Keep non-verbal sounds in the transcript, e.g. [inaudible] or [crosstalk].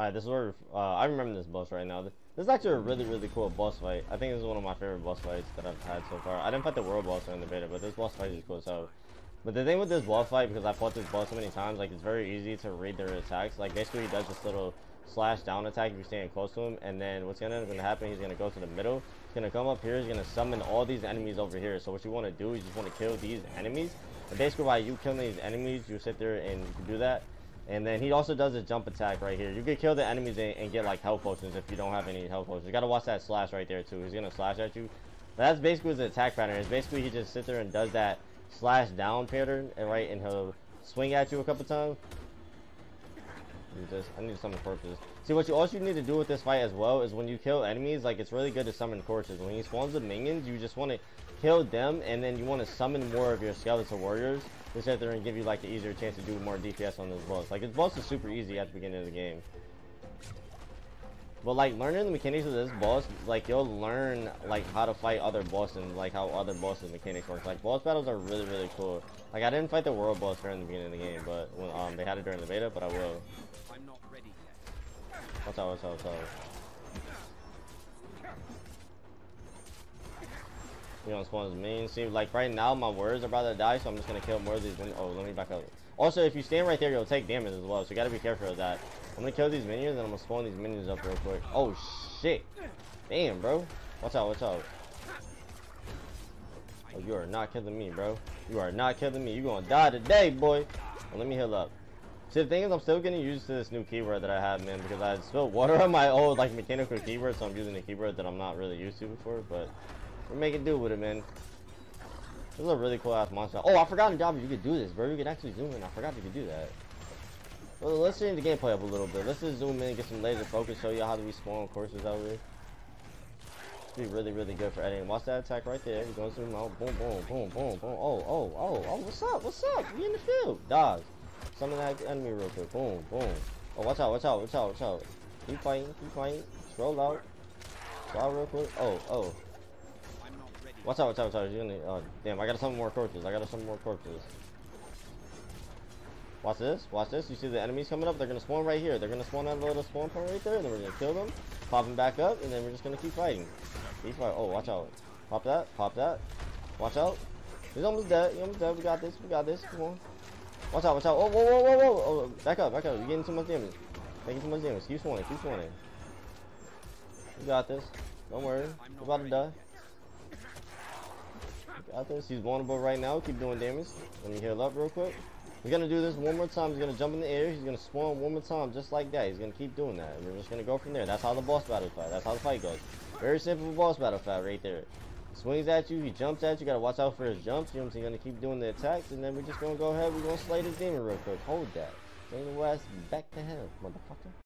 Alright, this is where, uh, I remember this boss right now. This is actually a really, really cool boss fight. I think this is one of my favorite boss fights that I've had so far. I didn't fight the world boss in the beta, but this boss fight is cool, so. But the thing with this boss fight, because I fought this boss so many times, like, it's very easy to read their attacks. Like, basically, he does this little slash down attack if you're staying close to him, and then what's gonna, gonna happen, he's gonna go to the middle, he's gonna come up here, he's gonna summon all these enemies over here. So what you want to do is you just want to kill these enemies, and basically while you killing these enemies, you sit there and do that, and then he also does a jump attack right here. You can kill the enemies and, get like health potions if you don't have any health potions. You gotta watch that slash right there too. He's gonna slash at you. But that's basically his attack pattern. It's basically he just sits there and does that slash down pattern and right and he'll swing at you a couple times. Just, I need to summon corpses. See what you also need to do with this fight as well is when you kill enemies, like it's really good to summon corpses. When he spawns the minions, you just want to kill them and then you want to summon more of your skeleton warriors to sit there and give you like the easier chance to do more DPS on those boss. Like this boss is super easy at the beginning of the game. But like learning the mechanics of this boss, like you'll learn like how to fight other bosses and like how other bosses mechanics work. Like boss battles are really really cool. Like I didn't fight the world boss during the beginning of the game, but when um they had it during the beta, but I will. I'm not ready yet. What's up? What's up? What's up? You know, spawn as main. See, like right now, my words are about to die, so I'm just gonna kill more of these. Oh, let me back up. Also, if you stand right there, you'll take damage as well, so you gotta be careful of that. I'm gonna kill these minions, and I'm gonna spawn these minions up real quick. Oh shit! Damn, bro. Watch out! Watch out! Oh, you are not killing me, bro. You are not killing me. You gonna die today, boy. Well, let me heal up. See, the thing is, I'm still getting used to this new keyword that I have, man, because I spilled water [laughs] on my old, like, mechanical keyword, so I'm using a keyword that I'm not really used to before, but we're making do with it, man. This is a really cool ass monster. Oh, I forgot in Java you could do this, bro. You could actually zoom in. I forgot you could do that. Well, let's change the gameplay up a little bit. Let's just zoom in, get some laser focus, show you how to be spawn corpses out here. Be really, really good for editing. Watch that attack right there. We're gonna zoom out. Boom, boom, boom, boom, boom. Oh, oh, oh, oh. What's up? What's up? We in the field. Dodge. Summon that enemy real quick. Boom, boom. Oh, watch out, watch out, watch out, watch out. Keep fighting, keep fighting. Scroll out. Scroll real quick. Oh, oh. Watch out, watch out, watch out. You're gonna, oh, damn, I got some more corpses. I got some more corpses. Watch this, watch this. You see the enemies coming up? They're gonna spawn right here. They're gonna spawn at a little spawn point right there, and then we're gonna kill them, pop them back up, and then we're just gonna keep fighting. Keep fighting. Oh, watch out. Pop that, pop that. Watch out. He's almost dead. He's almost dead. We got this, we got this. Come on. Watch out, watch out. Oh, whoa, whoa, whoa, whoa. Oh, back up, back up. You're getting too much damage. Taking too much damage. Keep swanning, keep swanning. We got this. Don't worry. We're about to die. Got this. He's vulnerable right now. Keep doing damage. Let me heal up real quick. He's gonna do this one more time. He's gonna jump in the air. He's gonna spawn one more time, just like that. He's gonna keep doing that. And we're just gonna go from there. That's how the boss battle fight. That's how the fight goes. Very simple boss battle fight right there. He swings at you. He jumps at you. Gotta watch out for his jumps. You? He's gonna keep doing the attacks, and then we're just gonna go ahead. We're gonna slay this demon real quick. Hold that. The ass back to hell, motherfucker.